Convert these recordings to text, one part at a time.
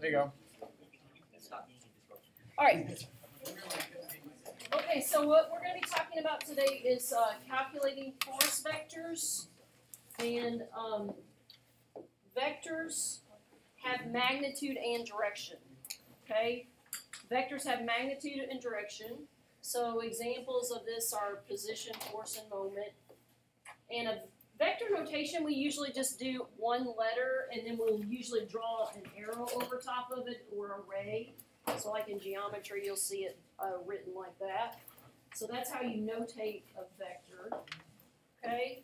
There you go. All right. Okay, so what we're gonna be talking about today is, uh, calculating force vectors. And, um, vectors have magnitude and direction, okay? Vectors have magnitude and direction. So examples of this are position, force, and moment. And a vector notation, we usually just do one letter, and then we'll usually draw an arrow over top of it or a ray. So like in geometry, you'll see it uh, written like that. So that's how you notate a vector, okay?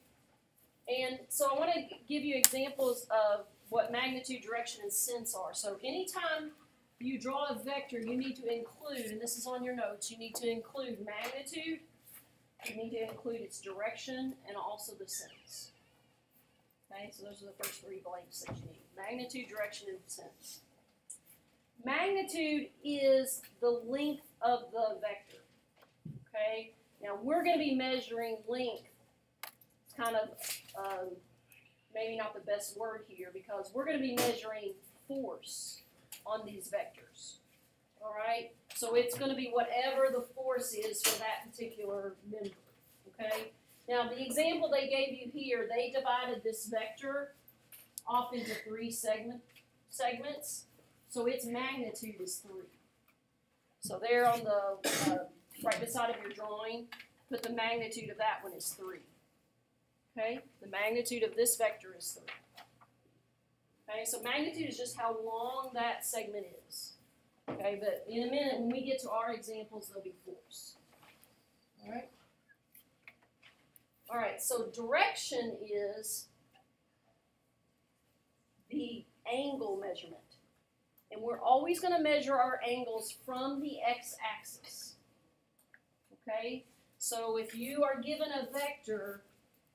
And so I want to give you examples of what magnitude, direction, and sense are. So anytime you draw a vector, you need to include, and this is on your notes, you need to include magnitude, you need to include its direction, and also the sense. Okay, so those are the first three blanks that you need. Magnitude, direction, and sense. Magnitude is the length of the vector. Okay, now we're going to be measuring length. It's kind of um, maybe not the best word here because we're going to be measuring force on these vectors. All right, so it's going to be whatever the force is for that particular member. Okay, now the example they gave you here, they divided this vector off into three segment segments. So its magnitude is three. So there on the, uh, right beside of your drawing, put the magnitude of that one is three. Okay, the magnitude of this vector is three. Okay, so magnitude is just how long that segment is. Okay, but in a minute, when we get to our examples, they'll be force. Alright? Alright, so direction is the angle measurement. And we're always going to measure our angles from the x-axis. Okay? So if you are given a vector,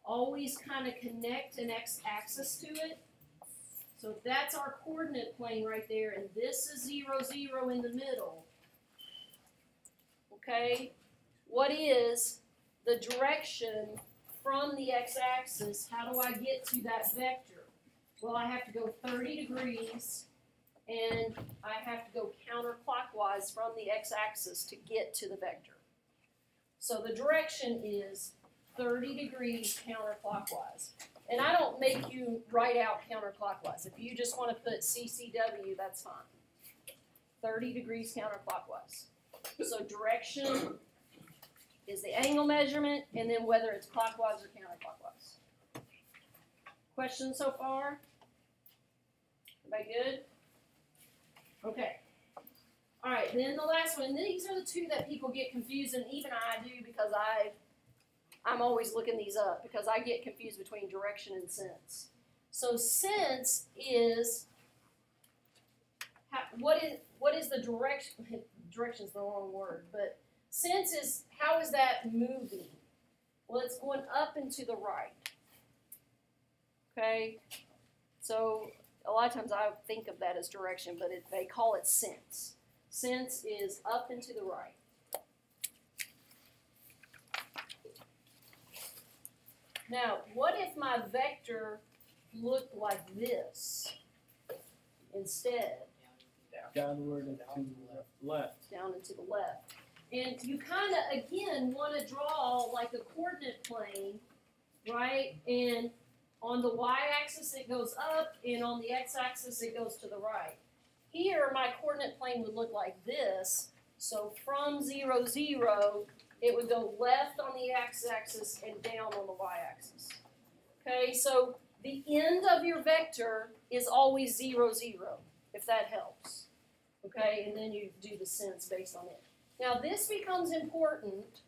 always kind of connect an x-axis to it. So that's our coordinate plane right there, and this is 0, 0 in the middle, okay, what is the direction from the x-axis? How do I get to that vector? Well, I have to go 30 degrees and I have to go counterclockwise from the x-axis to get to the vector. So the direction is 30 degrees counterclockwise. And I don't make you write out counterclockwise. If you just want to put CCW, that's fine. 30 degrees counterclockwise. So direction is the angle measurement, and then whether it's clockwise or counterclockwise. Questions so far? Everybody good? Okay. All right, then the last one. These are the two that people get confused, and even I do because I, I'm always looking these up because I get confused between direction and sense. So sense is how, what is what is the direction? Direction is the wrong word, but sense is how is that moving? Well, it's going up and to the right. Okay, so a lot of times I think of that as direction, but it, they call it sense. Sense is up and to the right. Now, what if my vector looked like this instead, Downward and to the left. down and to the left? And you kind of, again, want to draw like a coordinate plane, right? And on the y-axis it goes up, and on the x-axis it goes to the right. Here, my coordinate plane would look like this. So from 0, 0, it would go left on the x-axis and down on the y-axis. Okay, so the end of your vector is always 0, 0, if that helps. Okay, and then you do the sense based on it. Now this becomes important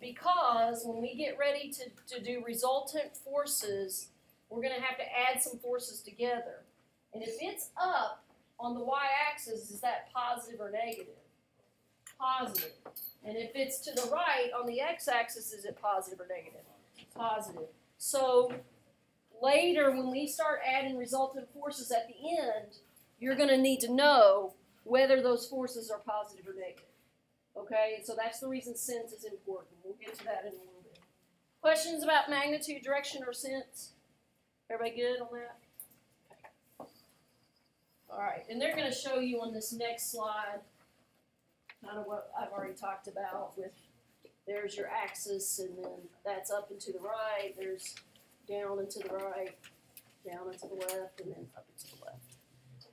because when we get ready to, to do resultant forces, we're going to have to add some forces together. And if it's up on the y-axis, is that positive or negative? Positive. And if it's to the right on the x-axis, is it positive or negative? Positive. So later, when we start adding resultant forces at the end, you're going to need to know whether those forces are positive or negative. Okay, so that's the reason sense is important. We'll get to that in a little bit. Questions about magnitude, direction, or sense? Everybody good on that? Alright, and they're gonna show you on this next slide, kind of what I've already talked about with, there's your axis, and then that's up and to the right, there's down and to the right, down and to the left, and then up and to the left.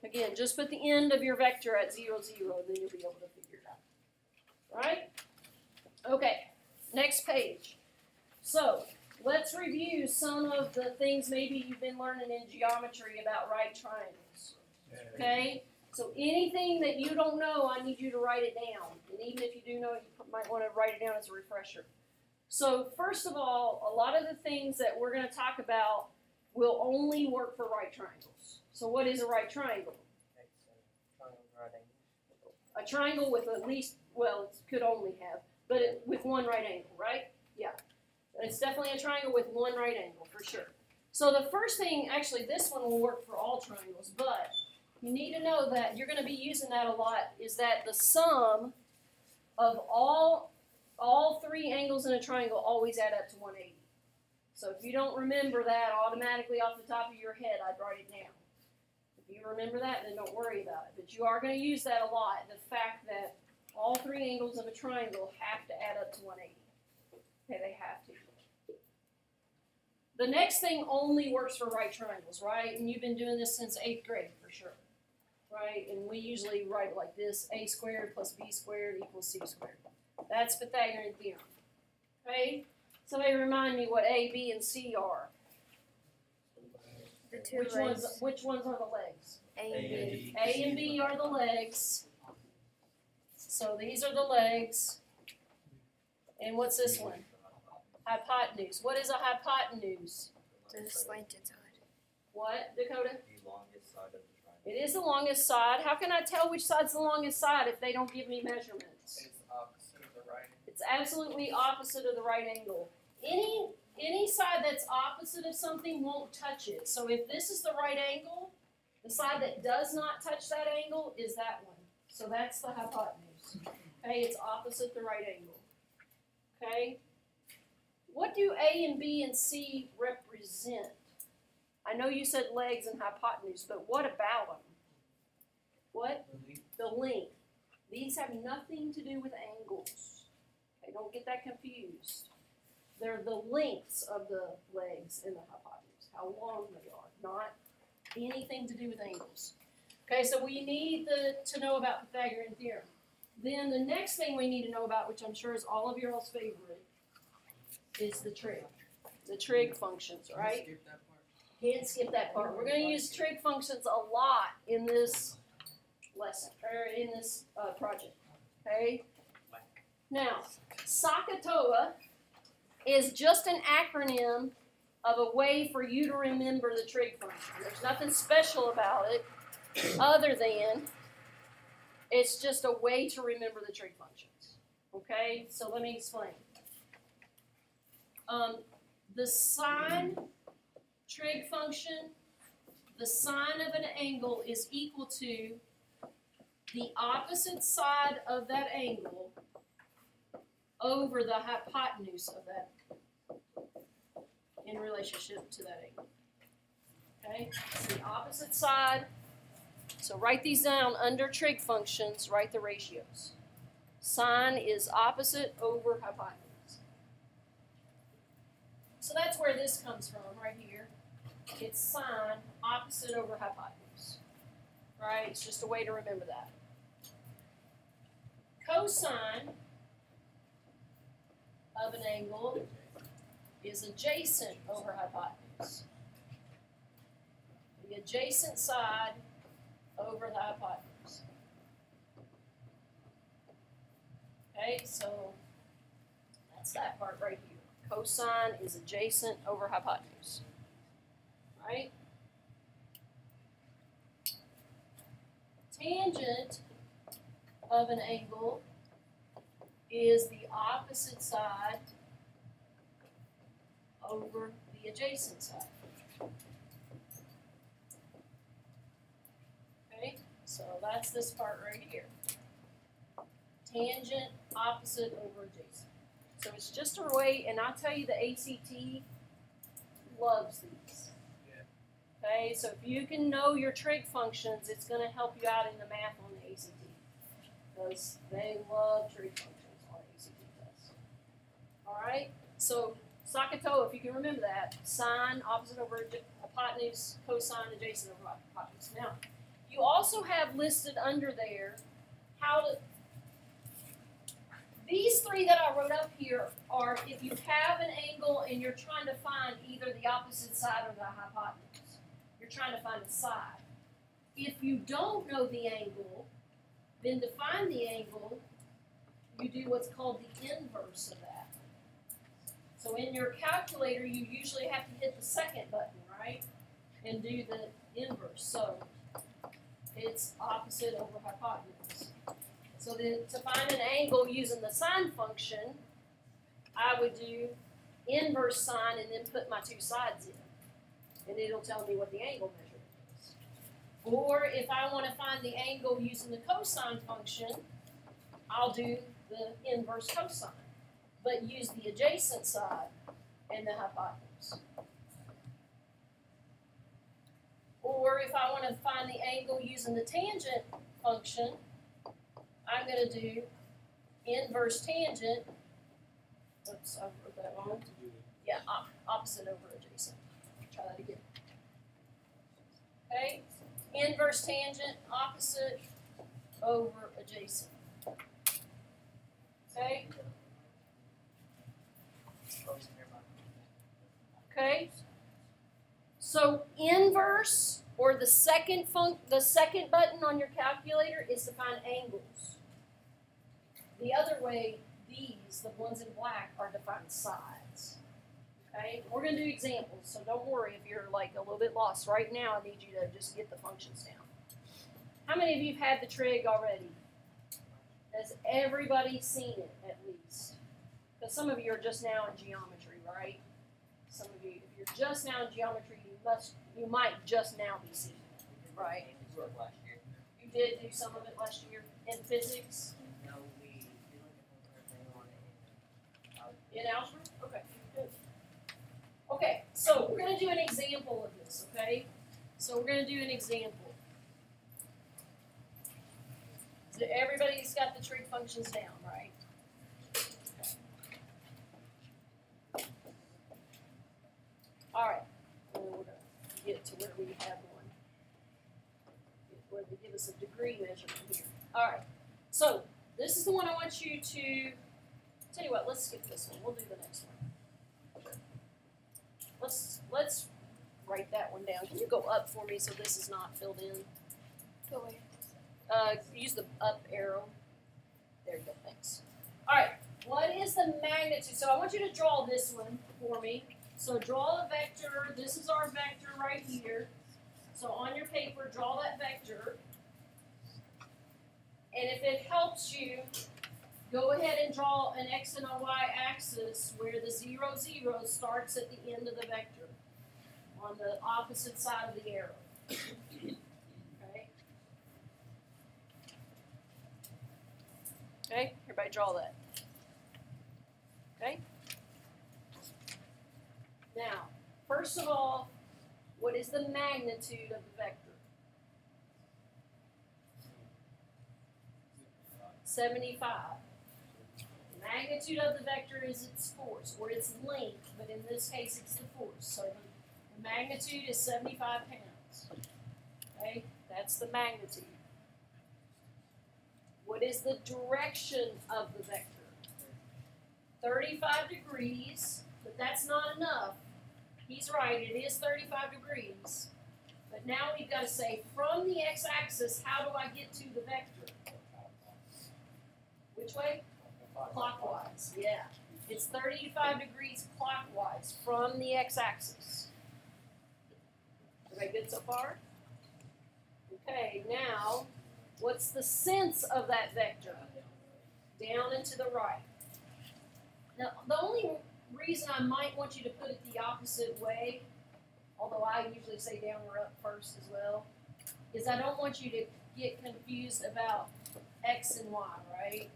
Again, just put the end of your vector at zero, zero, then you'll be able to figure it out. Right? Okay, next page. So, let's review some of the things maybe you've been learning in geometry about right triangles. Okay? So anything that you don't know, I need you to write it down. And even if you do know it, you might want to write it down as a refresher. So first of all, a lot of the things that we're going to talk about will only work for right triangles. So what is a right triangle? A triangle with at least, well, it could only have, but it, with one right angle, right? Yeah. It's definitely a triangle with one right angle, for sure. So the first thing, actually, this one will work for all triangles, but you need to know that you're going to be using that a lot. Is that the sum of all all three angles in a triangle always add up to 180? So if you don't remember that automatically off the top of your head, I'd write it down. If you remember that, then don't worry about it. But you are going to use that a lot. The fact that all three angles of a triangle have to add up to 180. Okay, they have to. The next thing only works for right triangles, right? And you've been doing this since eighth grade for sure right? And we usually write it like this, a squared plus b squared equals c squared. That's Pythagorean theorem. Okay? Somebody remind me what a, b, and c are. The two Which legs. ones, which ones are the legs? A and B. A and B are the legs. So these are the legs. And what's this one? Hypotenuse. What is a hypotenuse? The slanted side. What, Dakota? The longest side of the triangle. It is the longest side. How can I tell which side's the longest side if they don't give me measurements? It's opposite of the right. It's absolutely opposite of the right angle. Any any side that's opposite of something won't touch it. So if this is the right angle, the side that does not touch that angle is that one. So that's the hypotenuse. Okay, it's opposite the right angle. Okay? What do A and B and C represent? I know you said legs and hypotenuse, but what about them? What? the length. These have nothing to do with angles. Okay, don't get that confused. They're the lengths of the legs and the hypotenuse, how long they are, not anything to do with angles. Okay, so we need the, to know about Pythagorean theorem. Then the next thing we need to know about, which I'm sure is all of your all's favorite, is the trig. The trig functions, right? Part. Can't skip that part. We're going to use trig functions a lot in this lesson or in this uh, project. Okay. Now, SOHCAHTOA is just an acronym of a way for you to remember the trig function. There's nothing special about it other than it's just a way to remember the trig functions. Okay. So let me explain. Um, the sine trig function, the sine of an angle is equal to the opposite side of that angle over the hypotenuse of that in relationship to that angle. Okay, it's the opposite side. So write these down under trig functions, write the ratios. Sine is opposite over hypotenuse. So that's where this comes from, right here. It's sine opposite over hypotenuse. Right? It's just a way to remember that. Cosine of an angle is adjacent over hypotenuse. The adjacent side over the hypotenuse. Okay, so that's that part right here. Cosine is adjacent over hypotenuse. Right? Tangent of an angle is the opposite side over the adjacent side. Okay, so that's this part right here. Tangent, opposite over adjacent. So it's just a way, and I'll tell you the ACT loves these. Okay, so if you can know your trig functions, it's gonna help you out in the math on the ACT. Because they love trig functions on ACT tests. Alright, so SOHCAHTOA, if you can remember that, sine opposite over hypotenuse, cosine adjacent over hypotenuse. Now, you also have listed under there how to, these three that I wrote up here are if you have an angle and you're trying to find either the opposite side or the hypotenuse. Trying to find the side. If you don't know the angle, then to find the angle, you do what's called the inverse of that. So in your calculator, you usually have to hit the second button, right? And do the inverse. So it's opposite over hypotenuse. So then to find an angle using the sine function, I would do inverse sine and then put my two sides in. And it'll tell me what the angle measurement is. Or if I want to find the angle using the cosine function, I'll do the inverse cosine, but use the adjacent side and the hypotenuse. Or if I want to find the angle using the tangent function, I'm going to do inverse tangent. Oops, I wrote that wrong. Yeah, opposite over adjacent. Try that again. Okay, inverse tangent, opposite over adjacent. Okay, okay. So inverse or the second func the second button on your calculator is to find angles. The other way, these, the ones in black, are to find sides. Okay, we're gonna do examples, so don't worry if you're like a little bit lost. Right now, I need you to just get the functions down. How many of you have had the trig already? Has everybody seen it at least? Because some of you are just now in geometry, right? Some of you, if you're just now in geometry, you must, you might just now be seeing it, right? You did do some of it last year in physics, No, we did like a whole thing on it. Uh, in algebra? Okay, so we're gonna do an example of this, okay? So we're gonna do an example. So everybody's got the trig functions down, right? Okay. Alright, we're gonna get to where we have one. Where they give us a degree measurement here. Alright, so this is the one I want you to Tell you what, let's skip this one. We'll do the next one. Let's let's write that one down. Can you go up for me so this is not filled in? Go away. Uh, use the up arrow. There you go. Thanks. All right. What is the magnitude? So I want you to draw this one for me. So draw a vector. This is our vector right here. So on your paper, draw that vector. And if it helps you, Go ahead and draw an x and a y axis where the 0, 0 starts at the end of the vector on the opposite side of the arrow. okay? Okay, everybody draw that. Okay? Now, first of all, what is the magnitude of the vector? 75 magnitude of the vector is its force, or its length, but in this case it's the force. So the, magnitude is 75 pounds. Okay, that's the magnitude. What is the direction of the vector? 35 degrees, but that's not enough. He's right, it is 35 degrees. But now we've got to say, from the x-axis, how do I get to the vector? Which way? Clockwise, yeah. It's 35 degrees clockwise from the x-axis. Everybody good so far? Okay, now, what's the sense of that vector? Down and to the right. Now, the only reason I might want you to put it the opposite way, although I usually say down or up first as well, is I don't want you to get confused about x and y, right?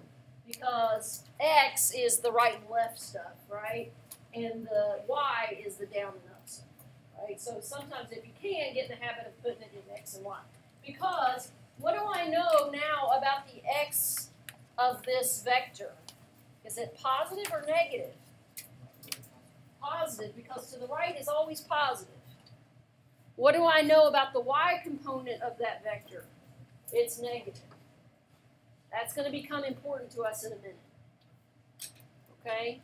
Because x is the right and left stuff, right? And the y is the down and up stuff, right? So sometimes if you can, get in the habit of putting it in X and Y. Because what do I know now about the X of this vector? Is it positive or negative? Positive, because to the right is always positive. What do I know about the Y component of that vector? It's negative. That's going to become important to us in a minute. Okay?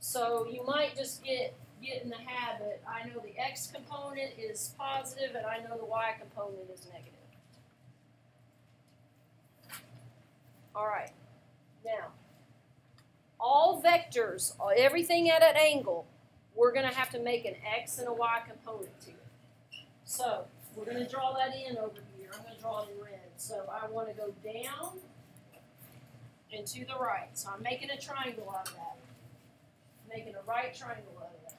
So you might just get get in the habit. I know the x component is positive, and I know the y component is negative. All right. Now, all vectors, uh, everything at an angle, we're going to have to make an x and a y component to it. So we're going to draw that in over here. I'm going to draw it in red. So I want to go down and to the right. So I'm making a triangle out of that. Making a right triangle out of that.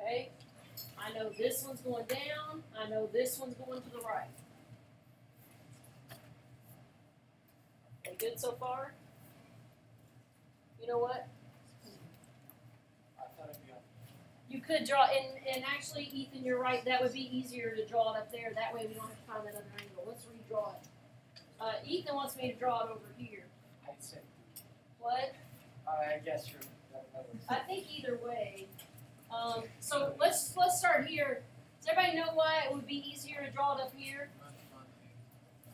Okay? I know this one's going down. I know this one's going to the right. Okay, good so far? You know what? You could draw, and, and actually, Ethan, you're right. That would be easier to draw it up there. That way, we don't have to find that other angle. Let's redraw it. Uh, Ethan wants me to draw it over here. I said, What? I guess you're, that, that was. I think either way. Um, so let's let's start here. Does everybody know why it would be easier to draw it up here?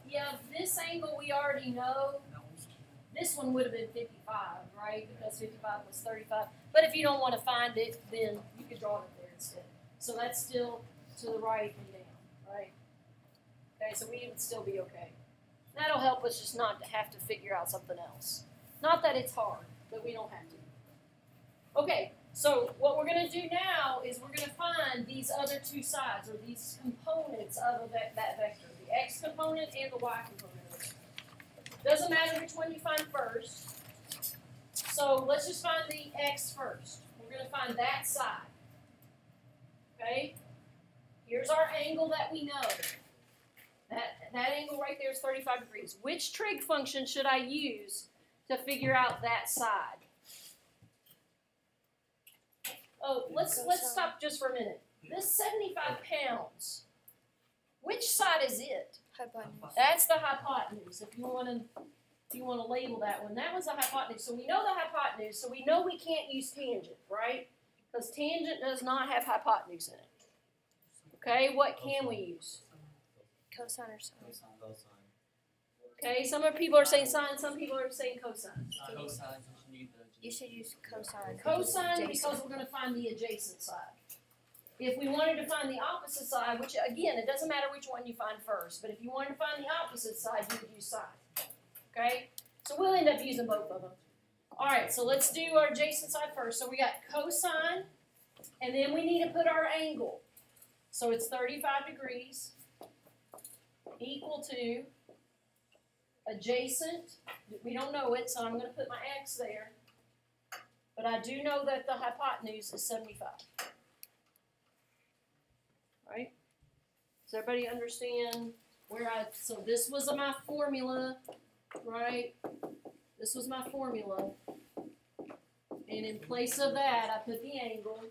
Yeah, this angle we already know. This one would have been 55, right? Because 55 was 35. But if you don't want to find it, then you could draw it up there instead. So that's still to the right and down, right? Okay, so we would still be okay. That'll help us just not have to figure out something else. Not that it's hard, but we don't have to. Okay, so what we're going to do now is we're going to find these other two sides, or these components of that vector, the x component and the y component. Doesn't matter which one you find first. So let's just find the x first. We're going to find that side. Okay? Here's our angle that we know. That, that angle right there is 35 degrees. Which trig function should I use to figure out that side? Oh, let's let's stop just for a minute. This 75 pounds. Which side is it? Hypotenuse. That's the hypotenuse. If you want to, if you want to label that one, that was the hypotenuse. So we know the hypotenuse. So we know we can't use tangent, right? Because tangent does not have hypotenuse in it. Okay, what can we use? Cosine or sine. Okay, some of people are saying sine, some people are saying cosine. You should use cosine. Cosine Adjacent. because we're going to find the adjacent side. If we wanted to find the opposite side, which again, it doesn't matter which one you find first, but if you wanted to find the opposite side, you would use sine. Okay? So we'll end up using both of them. All right, so let's do our adjacent side first. So we got cosine, and then we need to put our angle. So it's 35 degrees equal to adjacent. We don't know it, so I'm going to put my x there. But I do know that the hypotenuse is 75. Right? Does everybody understand where I, so this was my formula, right? This was my formula. And in place of that, I put the angle.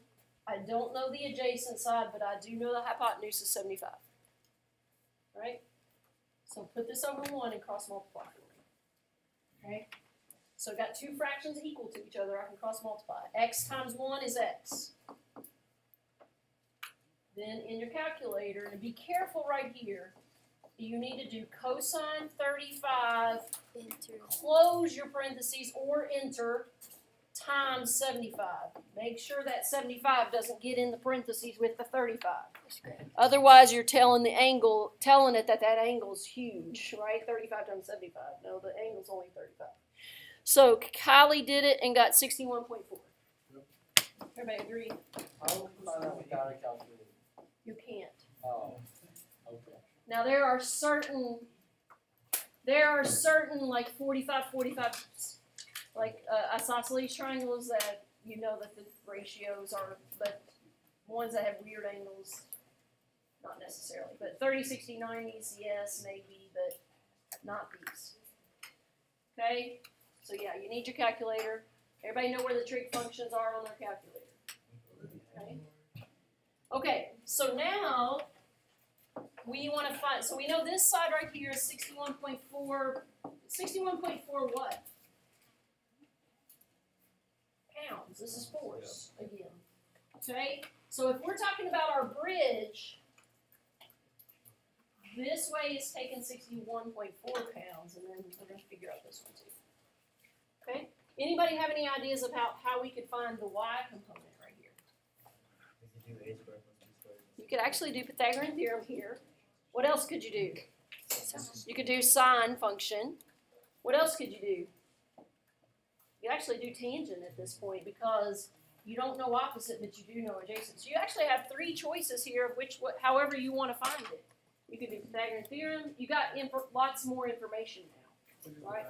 I don't know the adjacent side, but I do know the hypotenuse is 75. So put this over 1 and cross multiply for me. Okay? So I've got two fractions equal to each other. I can cross multiply. X times 1 is x. Then in your calculator, and be careful right here, you need to do cosine 35, Enter. close your parentheses, or enter times 75. Make sure that 75 doesn't get in the parentheses with the 35. Otherwise, you're telling the angle, telling it that that angle's huge, right? 35 times 75. No, the angle's only 35. So Kylie did it and got 61.4. Everybody agree? How would you find out without a calculator? You can't. Oh, okay. Now there are certain, there are certain like 45, 45, like uh, isosceles triangles that you know that the ratios are, but ones that have weird angles, not necessarily. But 30, 60, 90s, yes, maybe, but not these. Okay? So yeah, you need your calculator. Everybody know where the trig functions are on their calculator. Okay. Okay, so now we wanna find, so we know this side right here is sixty-one point four, sixty-one point four what? Pounds, this is force again. Okay, so if we're talking about our bridge, this way is taking sixty-one point four pounds, and then we're gonna figure out this one too. Okay, anybody have any ideas about how we could find the y component right here? You could actually do Pythagorean theorem here. What else could you do? You could do sine function. What else could you do? You actually do tangent at this point because you don't know opposite, but you do know adjacent. So you actually have three choices here of which, what, however you want to find it. You could do Pythagorean theorem. You got lots more information now. Right.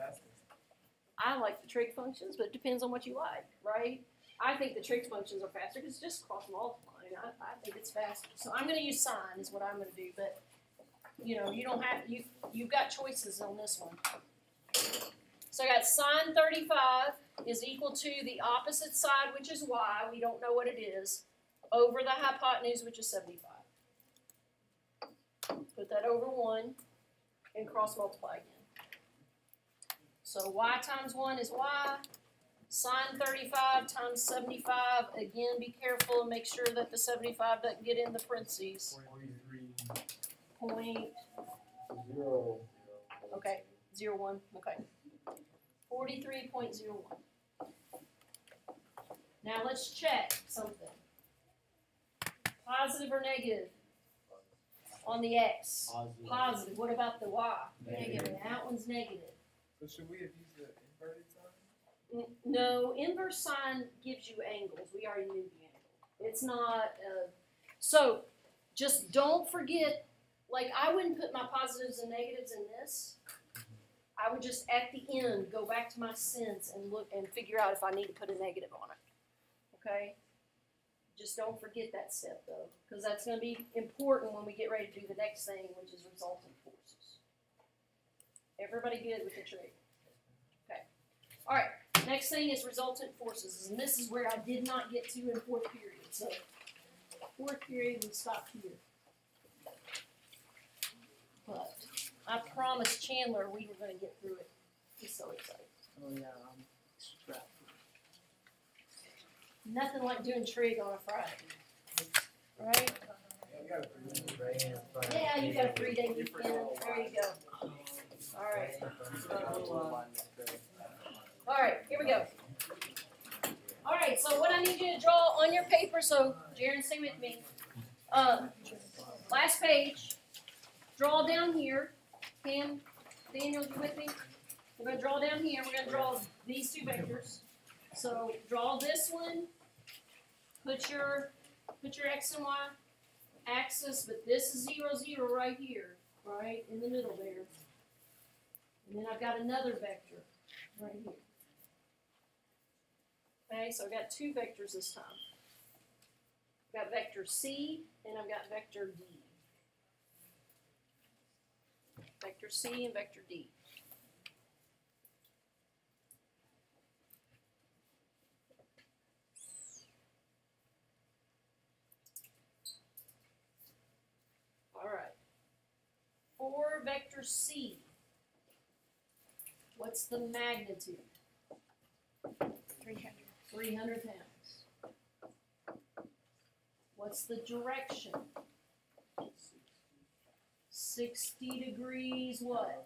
I like the trig functions, but it depends on what you like, right? I think the trig functions are faster because it's just cross multiplying. I, I think it's faster. So I'm going to use sine is what I'm going to do, but you know, you don't have you you've got choices on this one. So I got sine 35 is equal to the opposite side, which is y. We don't know what it is, over the hypotenuse, which is 75. Put that over 1 and cross multiply again. So y times 1 is y. Sine 35 times 75. Again, be careful and make sure that the 75 doesn't get in the parentheses. Point, Zero. okay, zero one, okay. Forty-three point zero one. Now let's check something. Positive or negative? On the x. Positive. Positive. What about the y? Negative. That one's negative. So should we have used the inverted sine? N- No, inverse sine gives you angles. We already knew the angle. It's not, uh, so just don't forget, like, I wouldn't put my positives and negatives in this. I would just at the end go back to my sense and look and figure out if I need to put a negative on it. Okay? Just don't forget that step though, because that's going to be important when we get ready to do the next thing, which is resultant forces. Everybody good with the trig? Okay. All right. Next thing is resultant forces, and this is where I did not get to in fourth period. So, fourth period, we stopped here. But I promised Chandler we were going to get through it. He's so excited. Oh, yeah, I'm strapped. Nothing like doing trig on a Friday, right? Yeah, you got a three day weekend. There you go. All right. All right, here we go. All right, so what I need you to draw on your paper, so Jaren, stay with me. Uh, last page, draw down here. Pam, Daniel, you with me? We're gonna draw down here, we're gonna draw these two vectors. So draw this one, put your, put your x and y axis, but this is zero, zero right here, right, in the middle there. And then I've got another vector right here. Okay, so I've got two vectors this time. I've got vector C and I've got vector D. Vector C and vector D. All right. For vector C, what's the magnitude? Three hundred. Three hundred pounds. What's the direction? Sixty degrees what?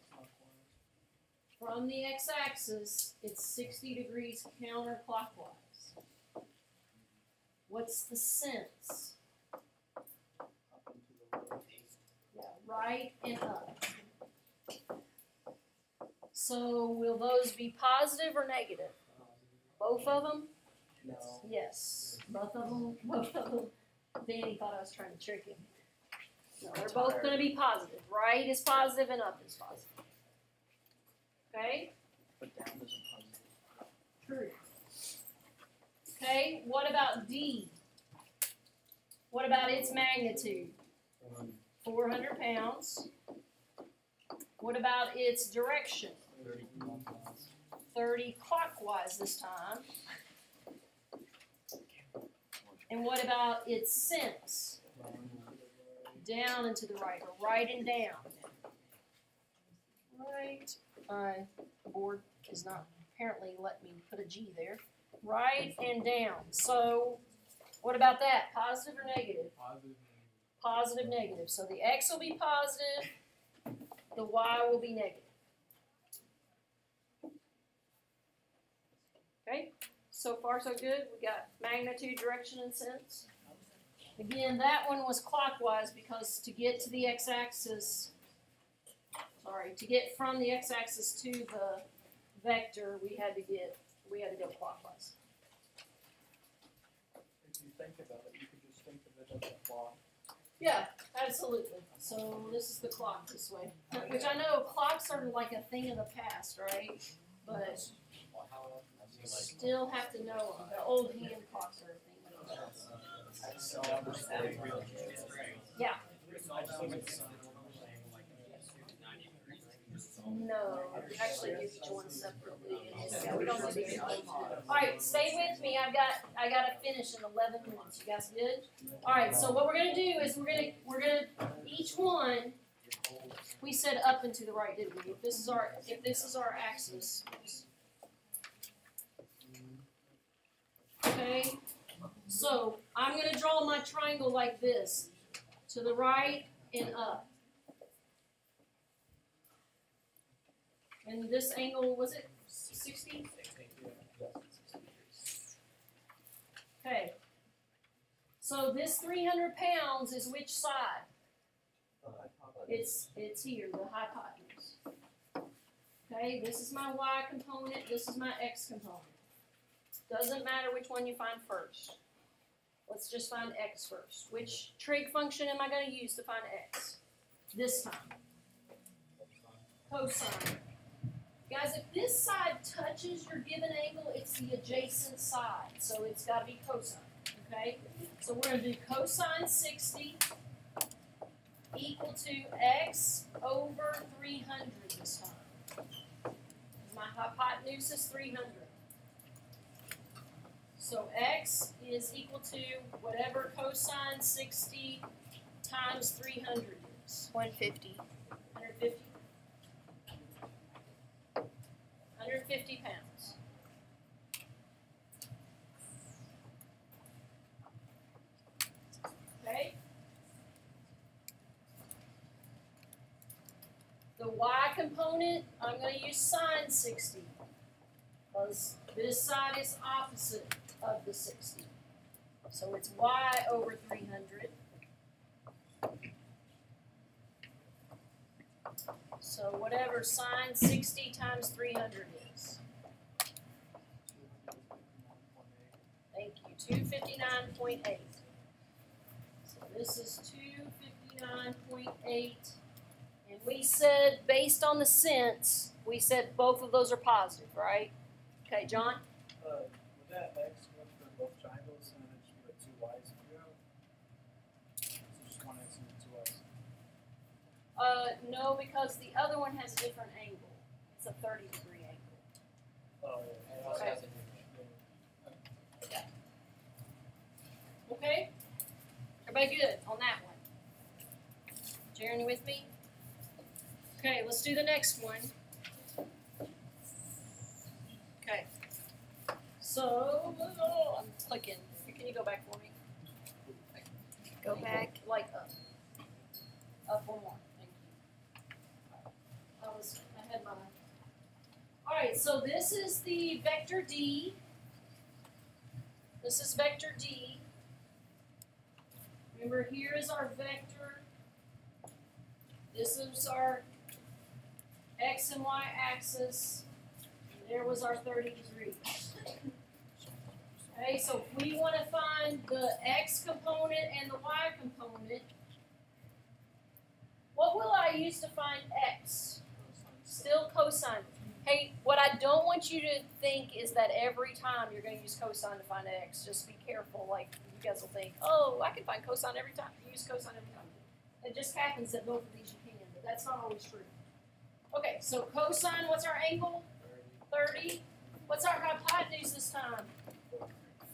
From the x-axis, it's sixty degrees counterclockwise. What's the sense? Yeah, right and up. So will those be positive or negative? Both of them? No. Yes, both of them, both of them. Danny thought I was trying to trick him. No, they're both gonna be positive. Right is positive and up is positive. Okay, But down is a positive. true. Okay, what about D? What about its magnitude? Four hundred pounds. What about its direction? Thirty-one pounds. Thirty clockwise this time. And what about its sense? Down and to the right, or right and down. Right, my board is not apparently letting me put a G there. Right and down, so what about that, positive or negative? Positive. Positive, negative, so the X will be positive, the Y will be negative. Okay, so far so good, we got magnitude, direction, and sense. Again, that one was clockwise because to get to the x-axis, sorry, to get from the x-axis to the vector, we had to get, we had to go clockwise. If you think about it, you could just think of it as a clock. Yeah, absolutely. So this is the clock this way, which I know clocks are like a thing of the past, right? But still have to know them. The old hand clocks are a thing of the past. Yeah. No, we actually do each one separately. Yeah, we don't do these. Alright, stay with me. I've got, I gotta finish in eleven minutes. You guys good? Alright, so what we're gonna do is we're gonna, we're gonna, each one, we said up and to the right, didn't we? If this is our, if this is our axis. Okay, so I'm gonna draw my triangle like this, to the right and up. And this angle, was it sixty? Okay. So this three hundred pounds is which side? It's, it's here, the hypotenuse. Okay, this is my y component, this is my x component. Doesn't matter which one you find first. Let's just find x first. Which trig function am I gonna use to find x? This time. Cosine. Guys, if this side touches your given angle, it's the adjacent side, so it's gotta be cosine, okay? So we're gonna do cosine sixty equal to x over three hundred this time. My hypotenuse is three hundred. So x is equal to whatever cosine sixty times three hundred is. One fifty. Hundred fifty. Hundred fifty pounds. Okay? The y component, I'm gonna use sine sixty. Cause this side is opposite of the sixty. So it's y over three hundred. So whatever sine sixty times three hundred is. Thank you, two fifty-nine point eight. So this is two fifty-nine point eight. And we said, based on the sense, we said both of those are positive, right? Okay, John? Uh, that X work for both triangles and then just put two Y's throughout? So just one X and then two Y's. Uh, no, because the other one has a different angle. It's a thirty degree angle. Oh, yeah. Okay. Okay? Everybody good on that one? Jaren, you with me? Okay, let's do the next one. Okay. So, oh, I'm clicking. Can you go back for me? Go back. Like up. Up one more. My. Alright, so this is the vector D. This is vector D. Remember, here is our vector. This is our x and y axis. And there was our 30 degrees. Okay, so if we want to find the x component and the y component, what will I use to find x? Still cosine. Hey, what I don't want you to think is that every time you're going to use cosine to find x. Just be careful. Like you guys will think, oh, I can find cosine every time. You use cosine every time. It just happens that both of these you can, but that's not always true. Okay, so cosine, what's our angle? 30. What's our hypotenuse this time?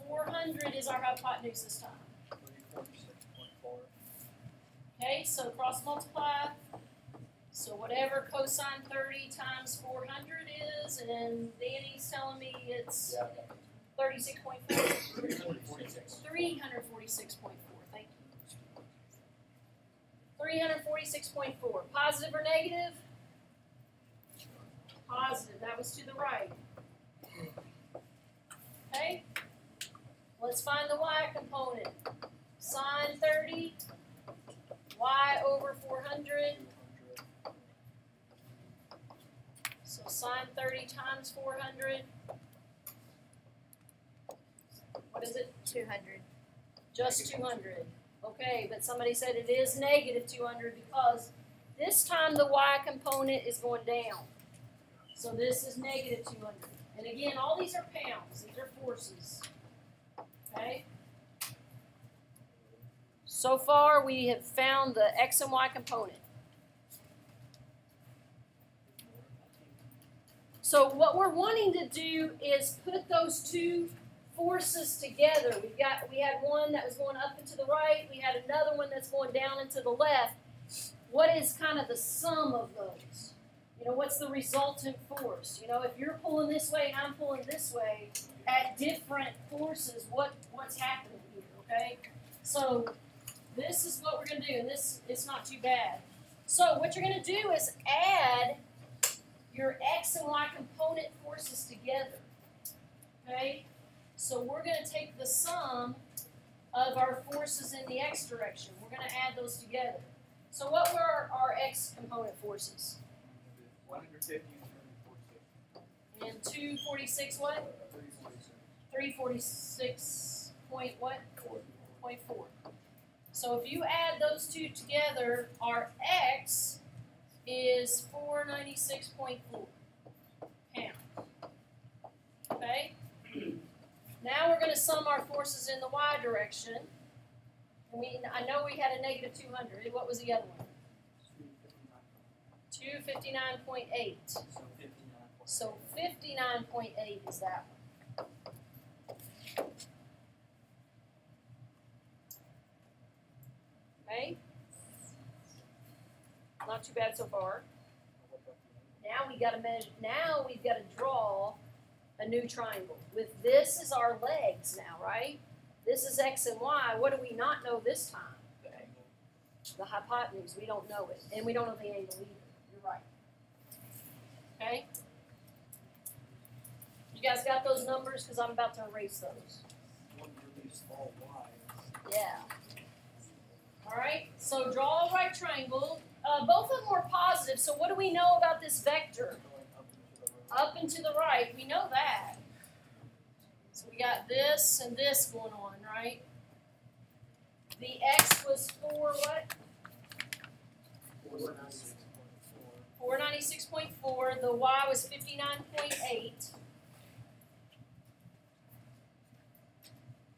four hundred is our hypotenuse this time. Three forty-six point four. Okay, so cross multiply. So whatever cosine 30 times 400 is, and then he's telling me it's 36.4. 346.4, thank you. 346.4, positive or negative? Positive, that was to the right. Okay, let's find the y component. Sine 30, y over 400 sine thirty times four hundred. What is it? Two hundred. Just two hundred. Okay, but somebody said it is negative two hundred because this time the y component is going down. So this is negative two hundred. And again, all these are pounds, these are forces. Okay? So far, we have found the x and y component. So what we're wanting to do is put those two forces together. We've got we had one that was going up and to the right. We had another one that's going down and to the left. What is kind of the sum of those? You know, what's the resultant force? You know, if you're pulling this way and I'm pulling this way at different forces, what what's happening here? Okay, so this is what we're gonna do, and this it's not too bad. So what you're gonna do is add your x and y component forces together. Okay. So we're going to take the sum of our forces in the x direction. We're going to add those together. So what were our, x component forces? One hundred fifty and three forty-six. And 246 what? Three forty-six. 346 point what? Point 4. So if you add those two together, our x is 496.4 pounds. Okay? Now we're going to sum our forces in the y direction. I mean, I know we had a negative 200. What was the other one? 259.8. So fifty-nine point eight. So 59.8 is that one. Okay? Not too bad so far. Now we gotta measure, now we've gotta draw a new triangle. With this is our legs now, right? This is X and Y. What do we not know this time? The hypotenuse, we don't know it, and we don't know the angle either. You're right. Okay? You guys got those numbers? Cause I'm about to erase those. Yeah. Alright, so draw a right triangle. Uh, both of them were positive, so what do we know about this vector? Up and to the right, we know that. So we got this and this going on, right? The x was four what? Four ninety-six point four. Four ninety-six point four, the y was fifty-nine point eight.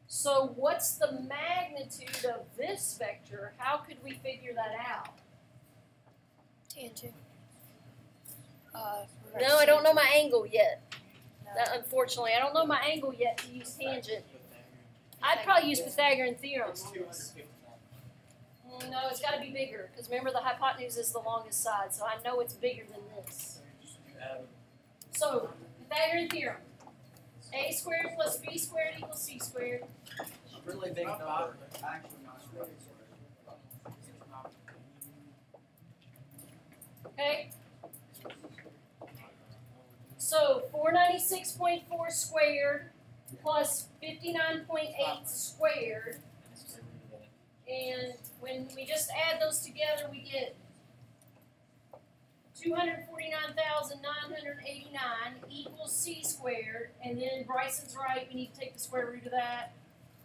So what's the magnitude of this vector? How could we figure that out? Tangent. Uh, No, I don't know my angle yet. No. That, unfortunately, I don't know my angle yet to use tangent. I'd probably use Pythagorean theorem. It's on this. Mm, No, it's got to be bigger because remember the hypotenuse is the longest side, so I know it's bigger than this. So you just, you add them. So Pythagorean theorem: a squared plus b squared equals c squared. Really big Not number, actually not Okay. So 496.4 squared plus 59.8 squared, and when we just add those together, we get 249,989 equals c squared, and then Bryson's right, we need to take the square root of that.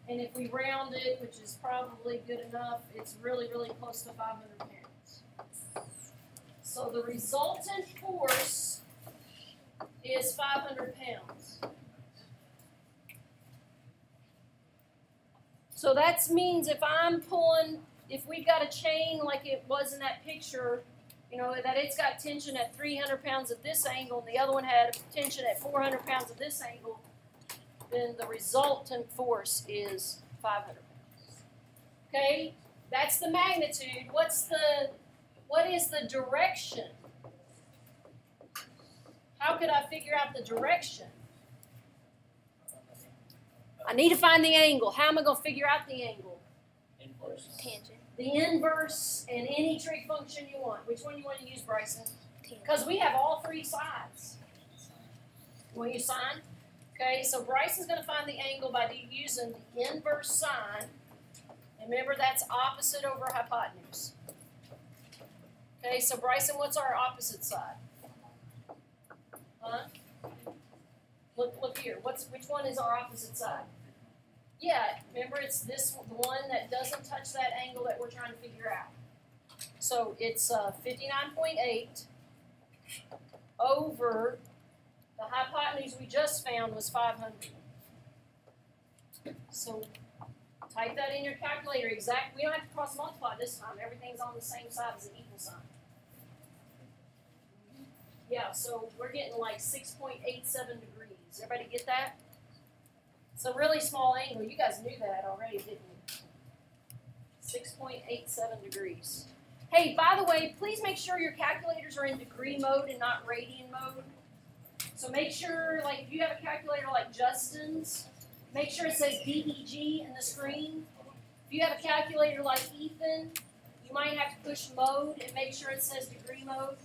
And if we round it, which is probably good enough, it's really, really close to 500 pounds. So the resultant force is 500 pounds. So that means if I'm pulling, if we've got a chain like it was in that picture, you know, that it's got tension at 300 pounds at this angle, and the other one had tension at 400 pounds at this angle, then the resultant force is five hundred pounds. Okay, that's the magnitude. What's the, what is the direction? How could I figure out the direction? I need to find the angle. How am I gonna figure out the angle? Inverse. Tangent. The inverse and any trig function you want. Which one you want to use, Bryson? Because we have all three sides. You want to use? Okay, so Bryson's going to find the angle by using the inverse sine. And remember, that's opposite over hypotenuse. Okay, so Bryson, what's our opposite side? Huh? Look, look here. What's which one is our opposite side? Yeah, remember it's this the one that doesn't touch that angle that we're trying to figure out. So it's uh, 59.8 over the hypotenuse we just found was 500. So type that in your calculator. Exact. We don't have to cross multiply this time. Everything's on the same side as an equal sign. Yeah. So we're getting like 6.87 degrees. Everybody get that? It's a really small angle. You guys knew that already, didn't you? 6.87 degrees. Hey, by the way, please make sure your calculators are in degree mode and not radian mode. So make sure, like, if you have a calculator like Justin's, make sure it says DEG in the screen. If you have a calculator like Ethan, you might have to push mode and make sure it says degree mode.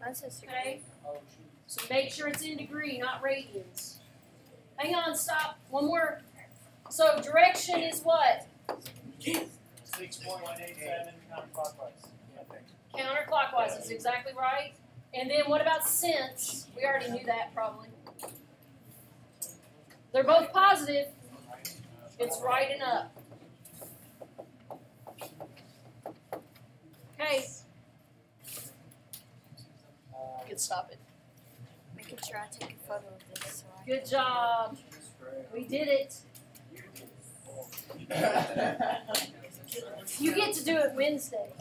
Mine says Okay? So make sure it's in degree, not radians. Hang on, stop. One more. So direction is what? Six point one eight seven counterclockwise. Yeah. Counterclockwise is exactly right. And then what about sense? We already knew that probably. They're both positive. It's right and up. Okay, Can stop it. Making sure I take a photo of this. So I Good job. We did it. You get to do it Wednesday.